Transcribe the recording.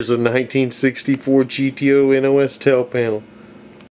Here's a 1964 GTO NOS tail panel.